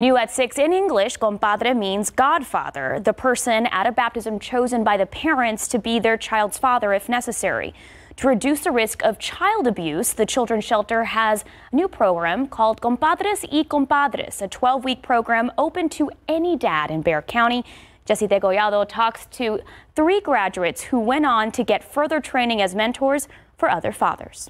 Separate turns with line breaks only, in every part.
New at 6 in English, compadre means godfather, the person at a baptism chosen by the parents to be their child's father if necessary. To reduce the risk of child abuse, the Children's Shelter has a new program called Compadres y Compadres, a 12 week program open to any dad in Bexar County. Jesse Degollado talks to three graduates who went on to get further training as mentors for other fathers.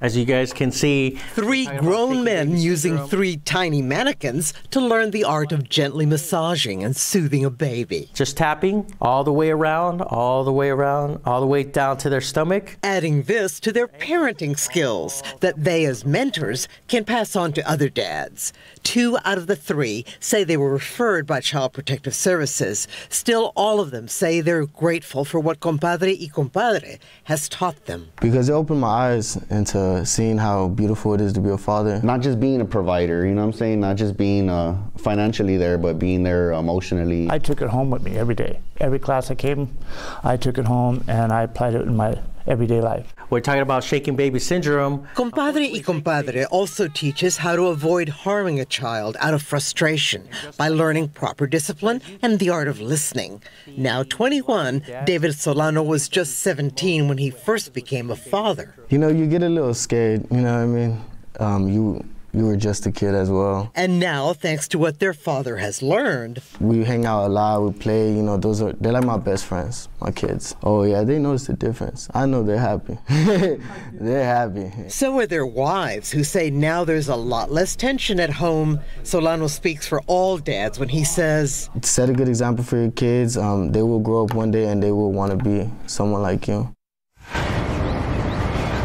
As you guys can see,
three grown men using three tiny mannequins to learn the art of gently massaging and soothing a baby.
Just tapping all the way around, all the way around, all the way down to their stomach.
Adding this to their parenting skills that they, as mentors, can pass on to other dads. Two out of the three say they were referred by Child Protective Services. Still, all of them say they're grateful for what Compadre y Compadre has taught them.
Because it opened my eyes into seeing how beautiful it is to be a father.
Not just being a provider, you know what I'm saying? Not just being uh, financially there, but being there emotionally.
I took it home with me every day. Every class I came, I took it home and I applied it in my everyday life.
We're talking about shaking baby syndrome.
Compadre y Compadre also teaches how to avoid harming a child out of frustration by learning proper discipline and the art of listening. Now 21, David Solano was just 17 when he first became a father.
You know, you get a little scared, you know what I mean? Um, you you were just a kid as well.
And now, thanks to what their father has learned,
we hang out a lot, we play, you know, those are, they're like my best friends, my kids. Oh, yeah, they notice the difference. I know they're happy. they're happy.
So are their wives, who say now there's a lot less tension at home. Solano speaks for all dads when he says,
Set a good example for your kids. Um, they will grow up one day and they will want to be someone like you.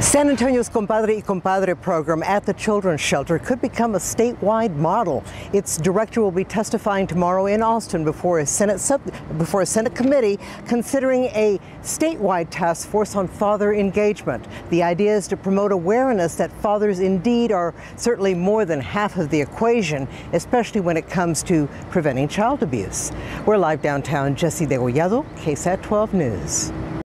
San Antonio's Compadre y Compadre program at the Children's Shelter could become a statewide model. Its director will be testifying tomorrow in Austin before a Senate sub, before a Senate committee considering a statewide task force on father engagement. The idea is to promote awareness that fathers indeed are certainly more than half of the equation, especially when it comes to preventing child abuse. We're live downtown. Jesse Degollado, KSAT 12 News.